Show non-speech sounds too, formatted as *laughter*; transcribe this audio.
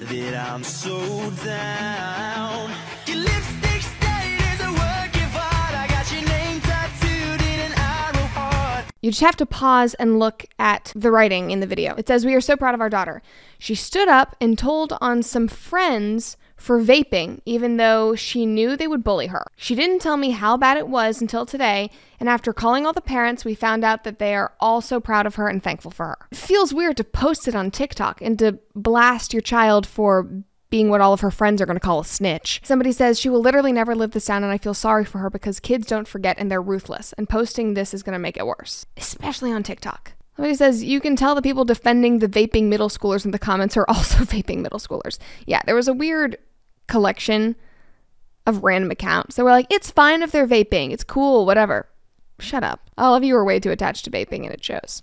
that I'm so down. You just have to pause and look at the writing in the video. It says, We are so proud of our daughter. She stood up and told on some friends for vaping, even though she knew they would bully her. She didn't tell me how bad it was until today, and after calling all the parents, we found out that they are all so proud of her and thankful for her. It feels weird to post it on TikTok and to blast your child for being what all of her friends are going to call a snitch. Somebody says she will literally never live this down, and I feel sorry for her because kids don't forget and they're ruthless, and posting this is going to make it worse, especially on TikTok. Somebody says you can tell the people defending the vaping middle schoolers in the comments are *laughs* also vaping middle schoolers. Yeah, there was a weird collection of random accounts. They were like, it's fine if they're vaping, it's cool, whatever. Shut up. All of you are way too attached to vaping, and it shows.